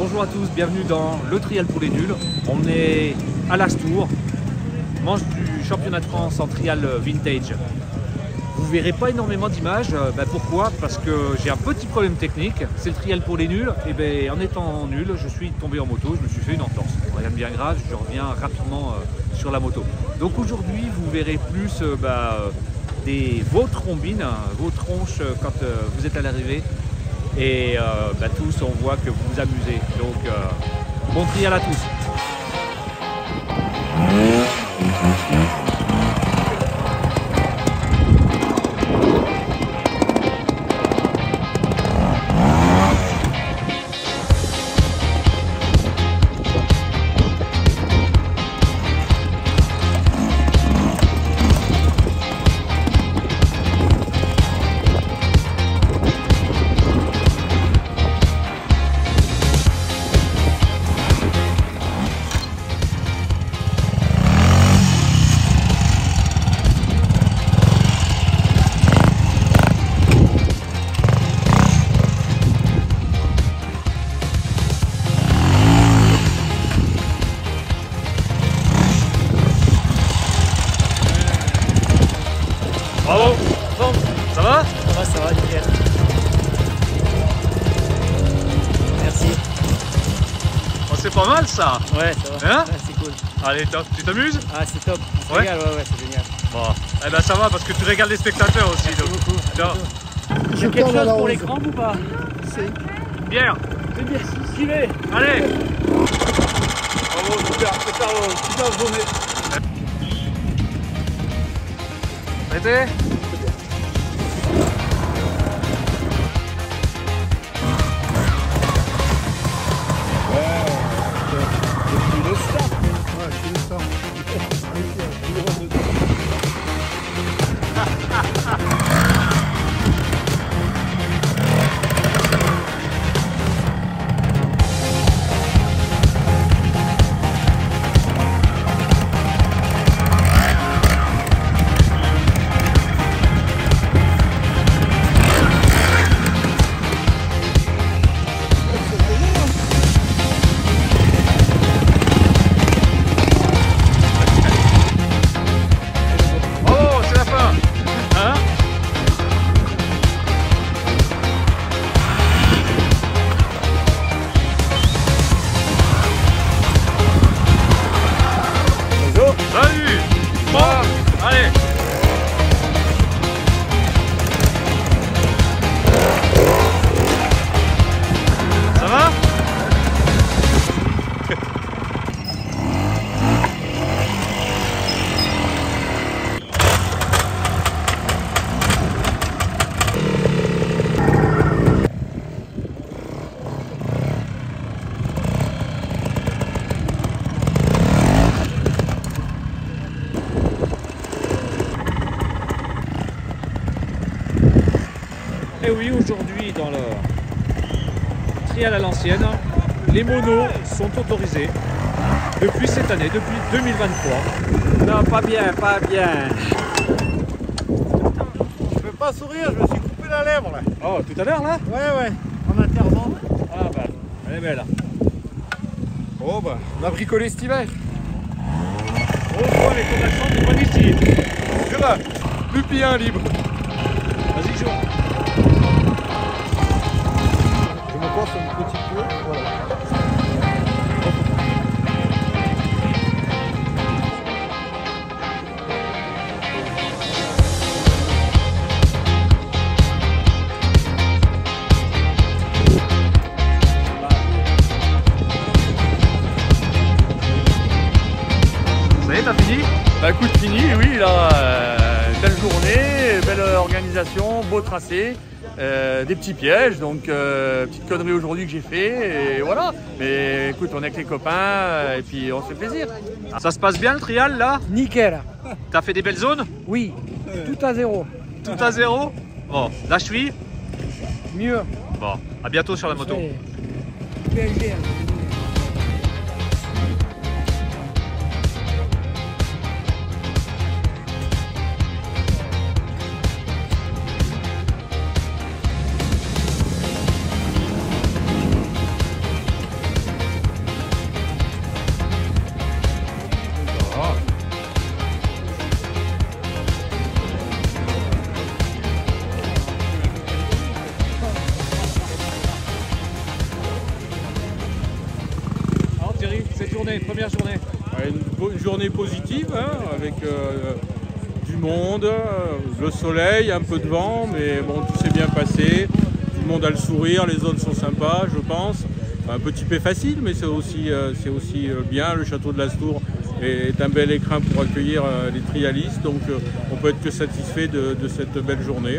Bonjour à tous, bienvenue dans le trial pour les nuls. On est à l'Astour, manche du championnat de France en trial vintage. Vous verrez pas énormément d'images. Euh, ben pourquoi? Parce que j'ai un petit problème technique. C'est le trial pour les nuls. Et ben en étant nul, je suis tombé en moto. Je me suis fait une entorse. Rien de bien grave. Je reviens rapidement euh, sur la moto. Donc aujourd'hui, vous verrez plus euh, ben, des vos trombines, vos tronches quand vous êtes à l'arrivée. Et ben, tous, on voit que vous vous amusez. Donc bon trial à tous. Pas mal ça Ouais, ça va. Hein? Ouais, c'est cool. Allez top, tu t'amuses? Ah, c'est top. On Ouais. régale, ouais, ouais, c'est génial. Bon, eh ben ça va parce que tu régales les spectateurs aussi. Merci donc. beaucoup. Tiens, J'ai quelque chose pour l'écran ou pas? Bière C'est bien, suivez. Allez Bravo, super, super, super journée. Arrêtez Et oui, aujourd'hui, dans le trial à l'ancienne, les monos sont autorisés depuis cette année, depuis 2023. Non, pas bien, pas bien. Je peux pas sourire, je me suis coupé la lèvre là. Oh, tout à l'heure là? Ouais, ouais, en intervenant. Ah bah, elle est belle. Oh bah, on a bricolé cet hiver. On voit les commerçants du coin d'ici. Que là, plus libre. Vas-y, joue. Je me coiffe un petit peu, voilà. Ça y est, t'as fini? Bah écoute, fini, oui, là, euh, belle journée, belle organisation, beau tracé, euh, des petits pièges, donc euh, petite connerie aujourd'hui que j'ai fait, et voilà. Mais écoute, on est avec les copains, euh, et puis on se fait plaisir. Ça se passe bien le trial là? Nickel. T'as fait des belles zones? Oui, tout à zéro. Tout à zéro? Bon, là je suis. Mieux. Bon, à bientôt sur la moto. Première journée. Ouais, Une, journée positive hein, avec euh, du monde, euh, le soleil, un peu de vent, mais bon, tout s'est bien passé. Tout le monde a le sourire, les zones sont sympas, je pense. Un petit peu facile, mais c'est aussi, euh, aussi bien. Le château de Lastour est un bel écrin pour accueillir les trialistes, donc on peut être que satisfait de, cette belle journée.